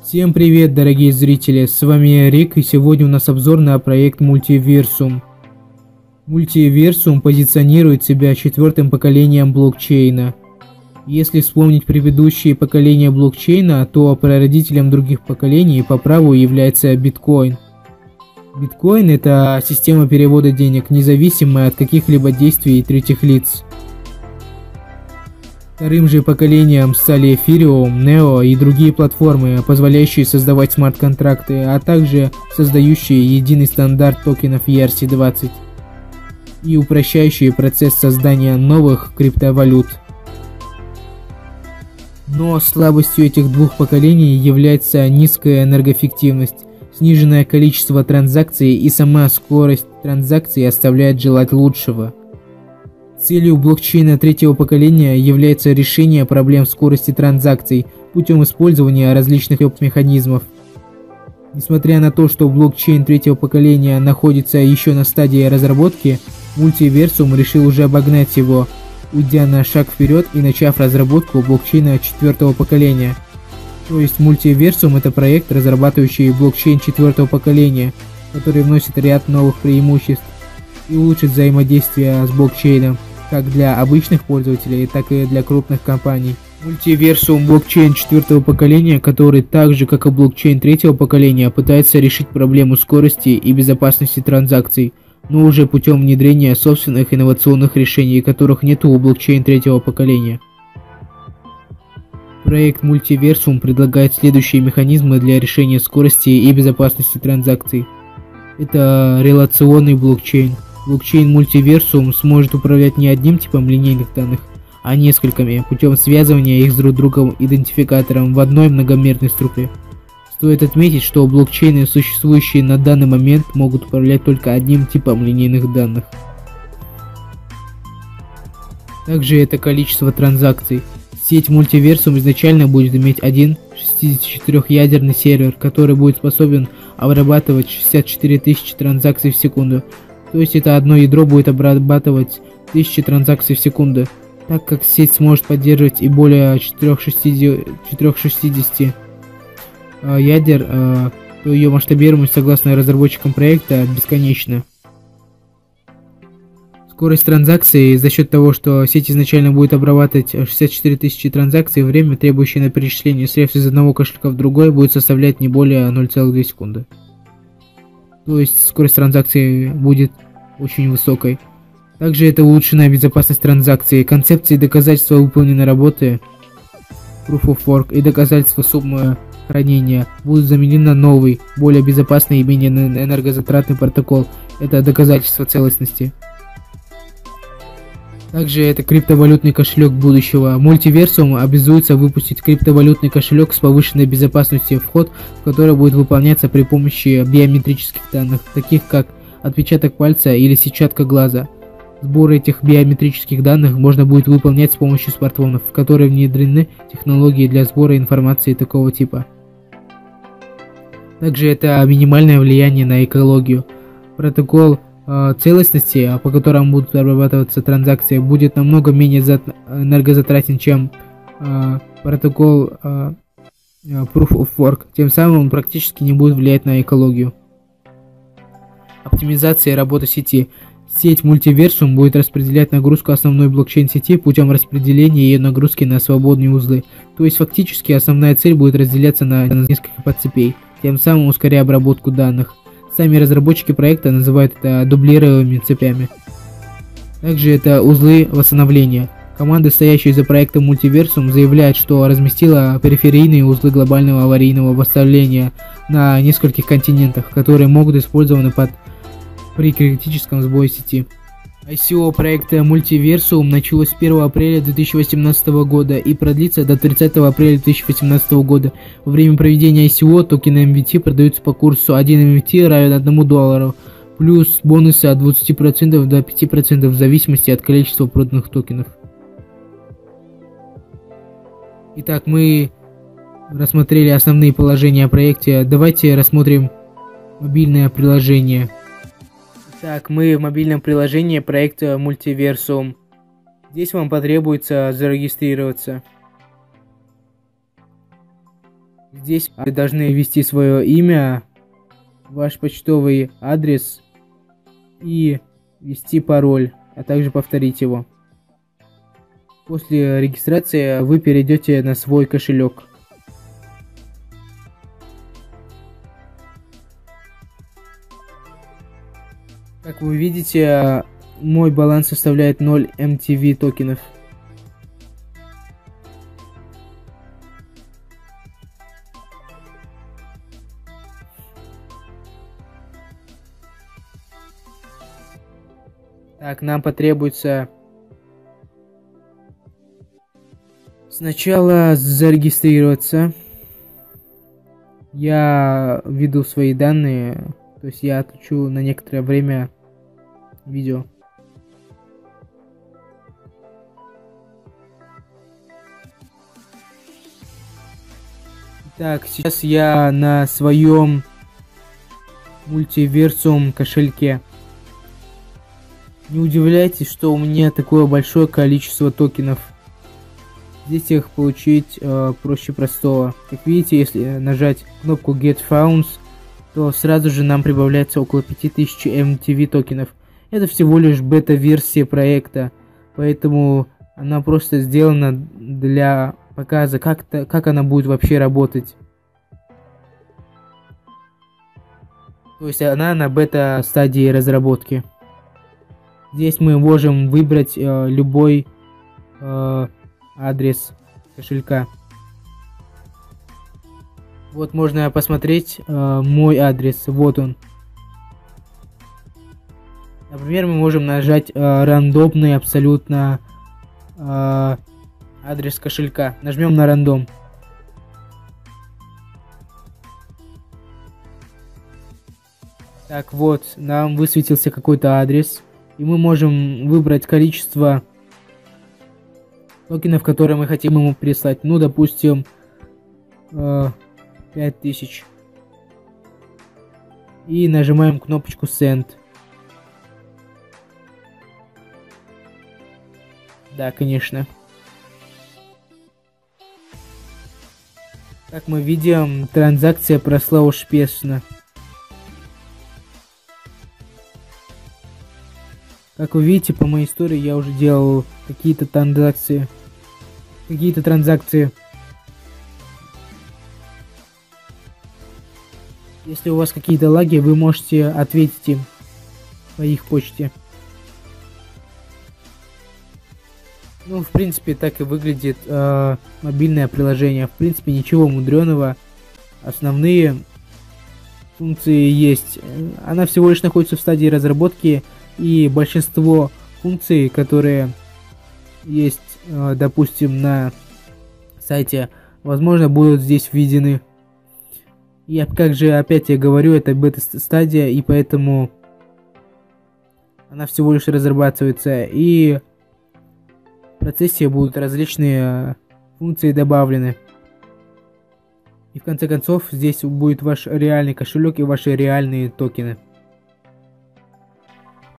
Всем привет, дорогие зрители, с вами Рик, и сегодня у нас обзор на проект Мультиверсум. Мультиверсум позиционирует себя четвертым поколением блокчейна. Если вспомнить предыдущие поколения блокчейна, то прародителем других поколений по праву является биткоин. Биткоин – это система перевода денег, независимая от каких-либо действий третьих лиц. Вторым же поколением стали Ethereum, Neo и другие платформы, позволяющие создавать смарт-контракты, а также создающие единый стандарт токенов ERC-20 и упрощающие процесс создания новых криптовалют. Но слабостью этих двух поколений является низкая энергоэффективность, сниженное количество транзакций и сама скорость транзакций оставляет желать лучшего. Целью блокчейна третьего поколения является решение проблем скорости транзакций путем использования различных механизмов. Несмотря на то, что блокчейн третьего поколения находится еще на стадии разработки, Мультиверсум решил уже обогнать его, уйдя на шаг вперед и начав разработку блокчейна четвертого поколения. То есть Мультиверсум это проект, разрабатывающий блокчейн четвертого поколения, который вносит ряд новых преимуществ и улучшит взаимодействие с блокчейном как для обычных пользователей, так и для крупных компаний. Мультиверсум блокчейн четвертого поколения, который так же как и блокчейн третьего поколения пытается решить проблему скорости и безопасности транзакций, но уже путем внедрения собственных инновационных решений, которых нет у блокчейн третьего поколения. Проект Мультиверсум предлагает следующие механизмы для решения скорости и безопасности транзакций. Это реляционный блокчейн – Блокчейн Мультиверсум сможет управлять не одним типом линейных данных, а несколькими, путем связывания их с друг другом идентификатором в одной многомерной структуре. Стоит отметить, что блокчейны, существующие на данный момент, могут управлять только одним типом линейных данных. Также это количество транзакций. Сеть Мультиверсум изначально будет иметь один 64-ядерный сервер, который будет способен обрабатывать 64 тысячи транзакций в секунду, то есть это одно ядро будет обрабатывать тысячи транзакций в секунду. Так как сеть сможет поддерживать и более 460, 460 э, ядер, э, то ее масштабируемость согласно разработчикам проекта бесконечна. Скорость транзакции за счет того, что сеть изначально будет обрабатывать 64 тысячи транзакций, время, требующее на перечисление средств из одного кошелька в другой, будет составлять не более 0,2 секунды то есть скорость транзакции будет очень высокой. Также это улучшенная безопасность транзакции, концепции доказательства выполненной работы, Proof of Work и доказательства суммы хранения будут заменены на новый, более безопасный и менее энергозатратный протокол. Это доказательство целостности. Также это криптовалютный кошелек будущего. Мультиверсум обязуется выпустить криптовалютный кошелек с повышенной безопасностью, вход который будет выполняться при помощи биометрических данных, таких как отпечаток пальца или сетчатка глаза. Сбор этих биометрических данных можно будет выполнять с помощью смартфонов, в которые внедрены технологии для сбора информации такого типа. Также это минимальное влияние на экологию. Протокол Э, целостности, а по которым будут обрабатываться транзакции, будет намного менее энергозатратен, чем э, протокол э, Proof of Work. Тем самым он практически не будет влиять на экологию. Оптимизация работы сети. Сеть Multiversum будет распределять нагрузку основной блокчейн-сети путем распределения ее нагрузки на свободные узлы. То есть фактически основная цель будет разделяться на несколько подцепей, тем самым ускоряя обработку данных. Сами разработчики проекта называют это дублируемыми цепями. Также это узлы восстановления. Команда, стоящая за проектом Multiversum, заявляет, что разместила периферийные узлы глобального аварийного восстановления на нескольких континентах, которые могут использованы под при критическом сбое сети. ICO проекта Multiversum началось 1 апреля 2018 года и продлится до 30 апреля 2018 года. Во время проведения ICO токены MVT продаются по курсу 1 MVT равен 1 доллару, плюс бонусы от 20% до 5% в зависимости от количества проданных токенов. Итак, мы рассмотрели основные положения о проекте, давайте рассмотрим мобильное приложение. Так, мы в мобильном приложении проекта Multiversum. Здесь вам потребуется зарегистрироваться. Здесь вы должны ввести свое имя, ваш почтовый адрес и ввести пароль, а также повторить его. После регистрации вы перейдете на свой кошелек. Как вы видите, мой баланс составляет 0 MTV токенов. Так, нам потребуется сначала зарегистрироваться. Я введу свои данные, то есть я отключу на некоторое время видео. Так, сейчас я на своем мультиверсум кошельке. Не удивляйтесь, что у меня такое большое количество токенов. Здесь их получить э, проще простого. Как видите, если нажать кнопку Get Founds, то сразу же нам прибавляется около 5000 MTV токенов. Это всего лишь бета-версия проекта, поэтому она просто сделана для показа, как, -то, как она будет вообще работать. То есть она на бета-стадии разработки. Здесь мы можем выбрать э, любой э, адрес кошелька. Вот можно посмотреть э, мой адрес, вот он. Например, мы можем нажать э, рандомный абсолютно э, адрес кошелька. Нажмем на рандом. Так вот, нам высветился какой-то адрес. И мы можем выбрать количество токенов, которые мы хотим ему прислать. Ну, допустим, э, 5000. И нажимаем кнопочку Send. Да, конечно. Как мы видим, транзакция прошла успешно. Как вы видите, по моей истории я уже делал какие-то транзакции. Какие-то транзакции. Если у вас какие-то лаги, вы можете ответить им по их почте. Ну, в принципе, так и выглядит э, мобильное приложение. В принципе, ничего мудреного. Основные функции есть. Она всего лишь находится в стадии разработки, и большинство функций, которые есть, э, допустим, на сайте, возможно, будут здесь введены. И как же, опять я говорю, это бета-стадия, и поэтому она всего лишь разрабатывается. И в процессе будут различные э, функции добавлены. И в конце концов здесь будет ваш реальный кошелек и ваши реальные токены.